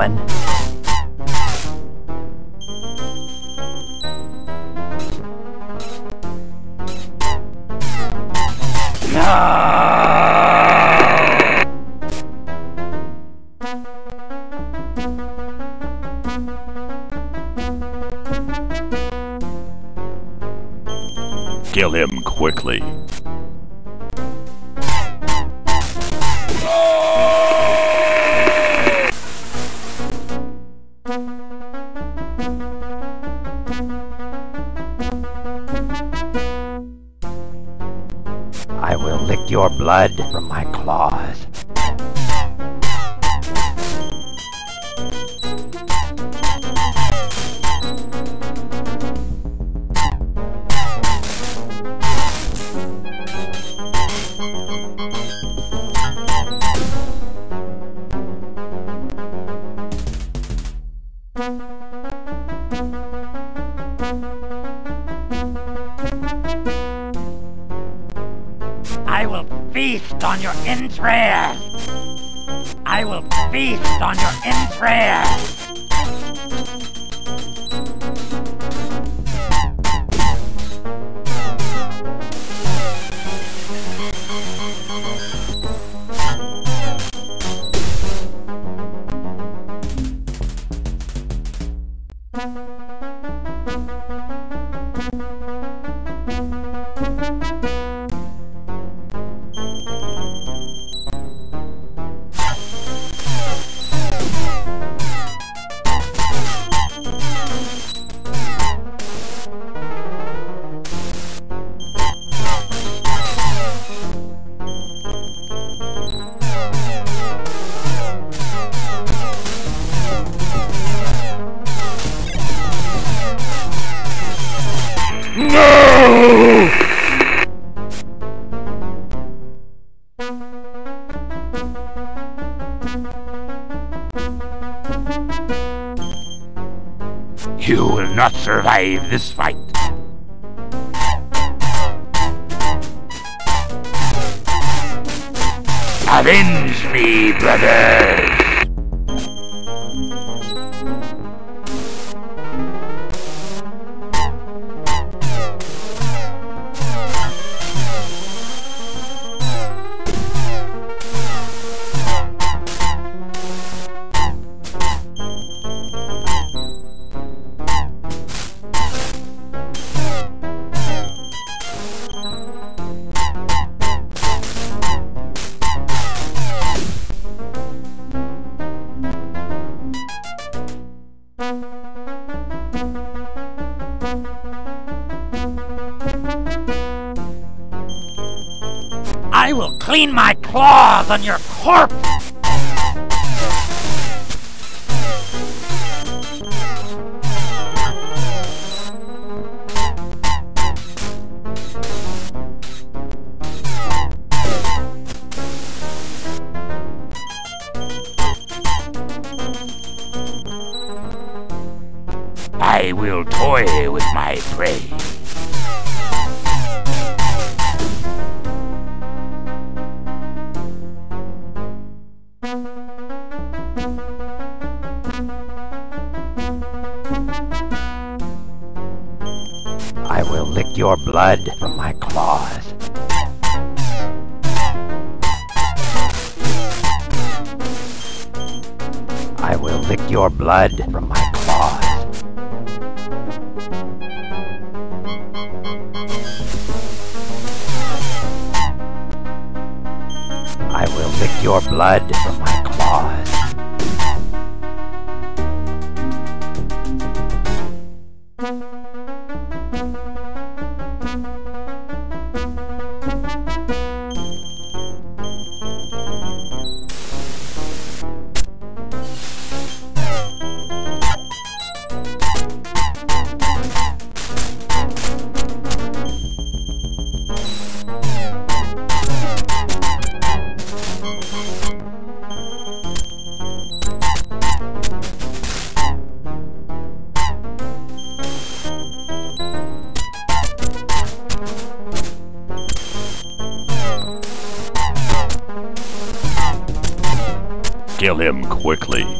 death, human? Kill him quickly. From my feast on your entrails. I will feast on your entrails. Not survive this fight. Avenge me, brothers! My claws on your corpse. Your blood from my claws. I will lick your blood quickly.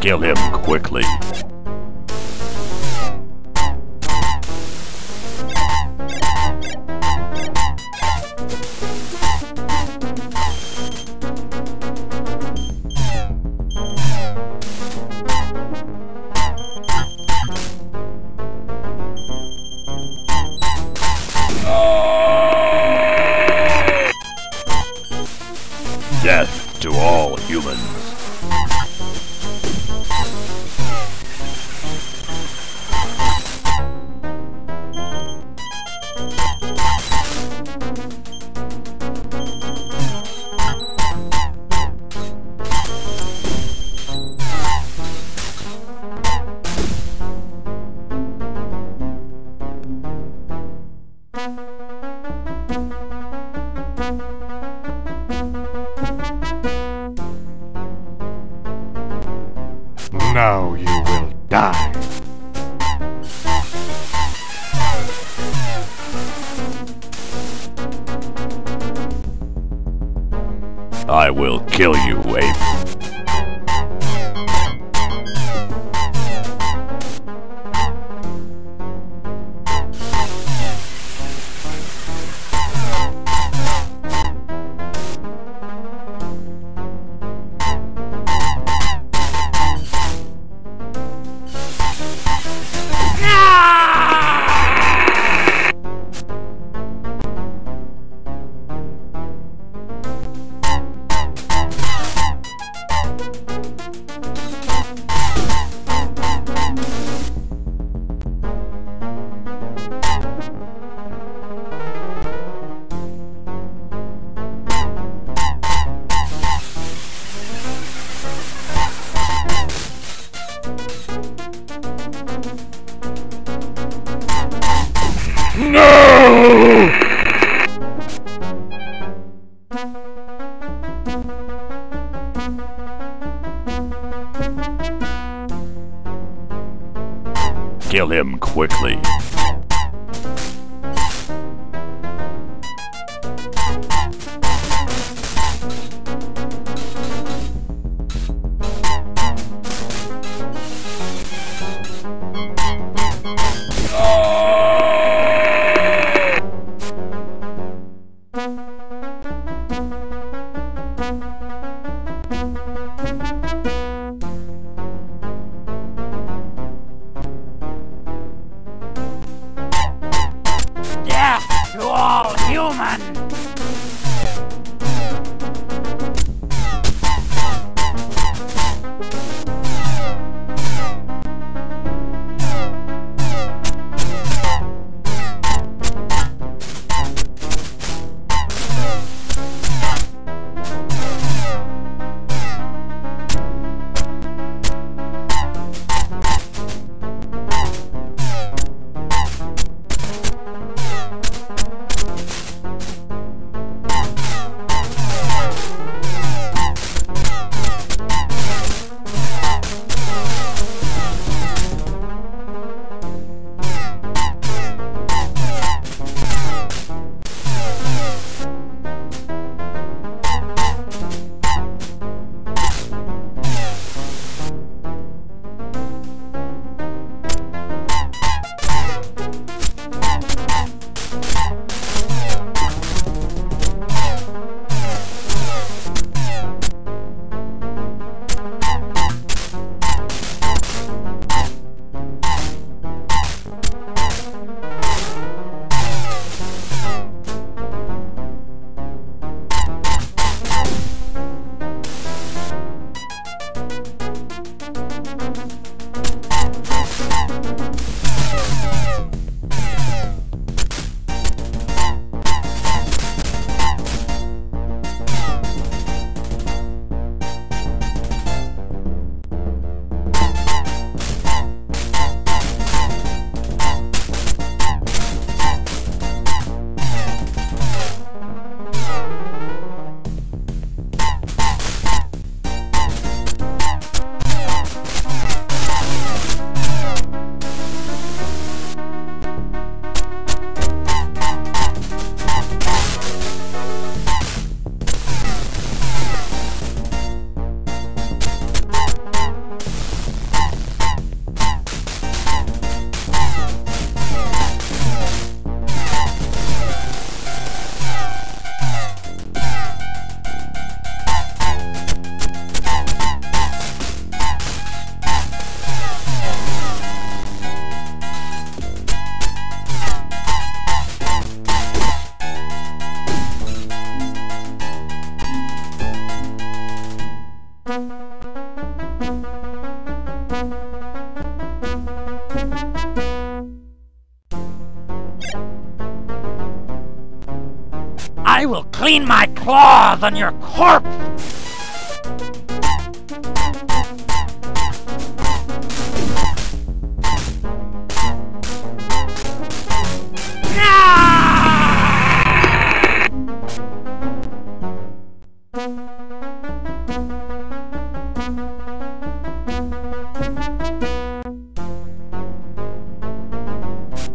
Kill him quickly. Quickly. Clean my claws on your corpse!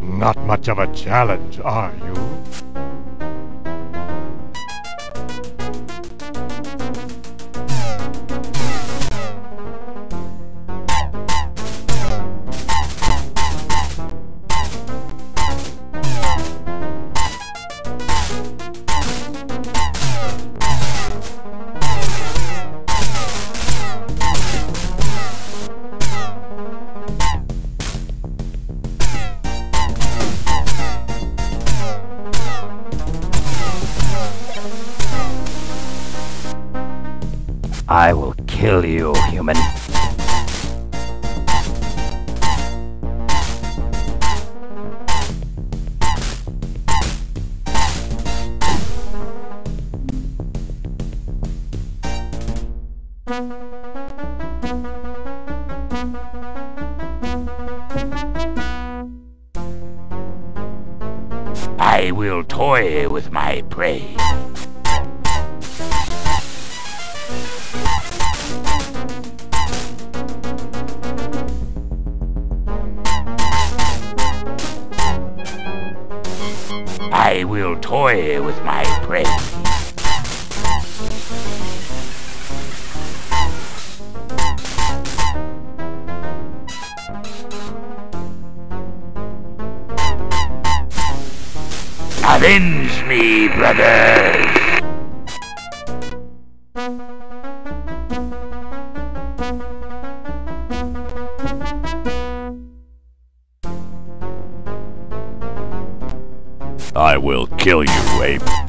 Not much of a challenge, are you? I will kill you, human. Avenge me, brothers! I will kill you, ape.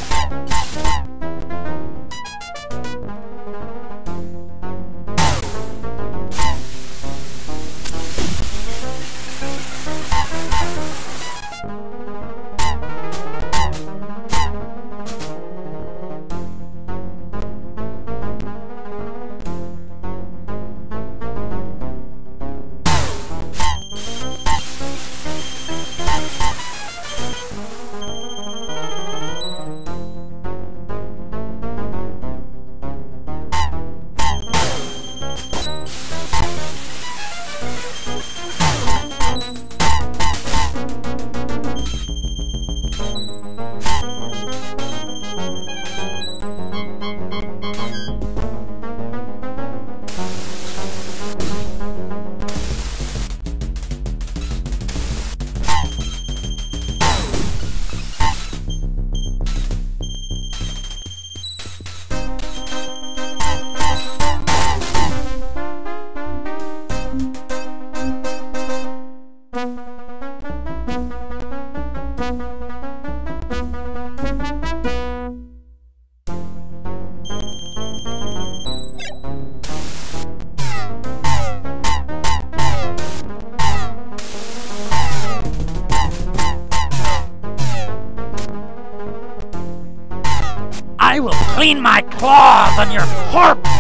clean my claws on your corpse!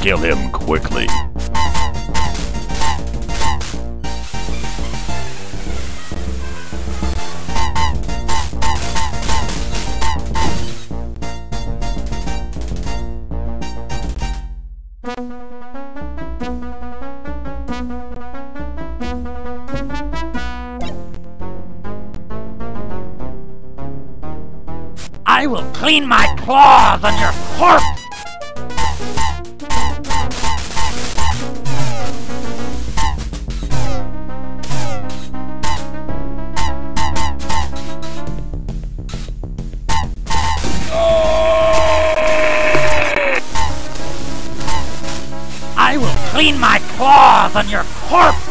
Kill him quickly. I will clean my claws on your corpse! My claws on your corpse!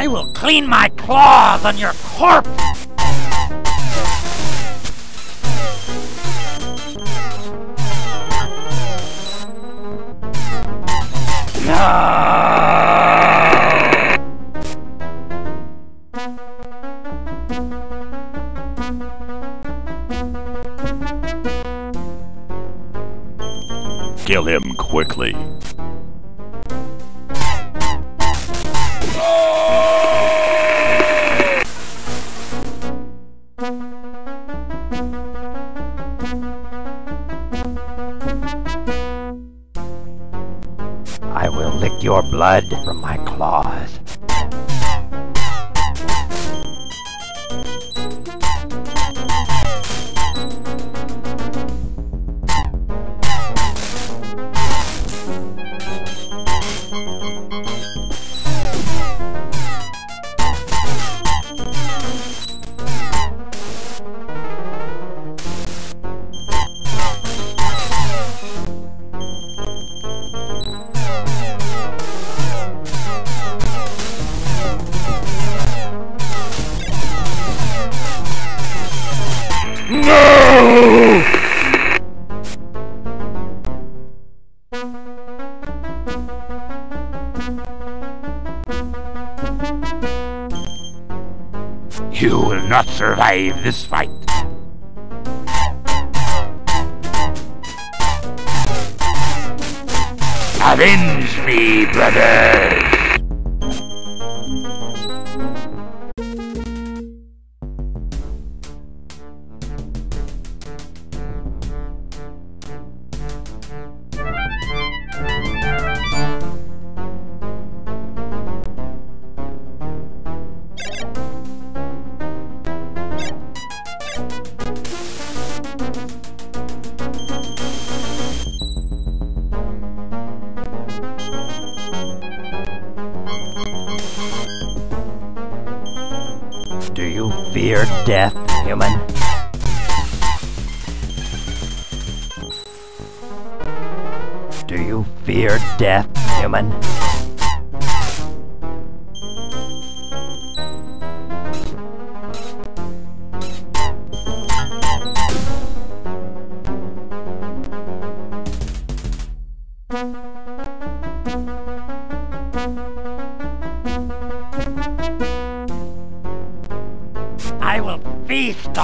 I will clean my claws on your corpse! No! Survive this fight. Avenge me, brothers!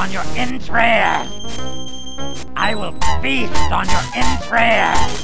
On your entrails. I will feast on your entrails.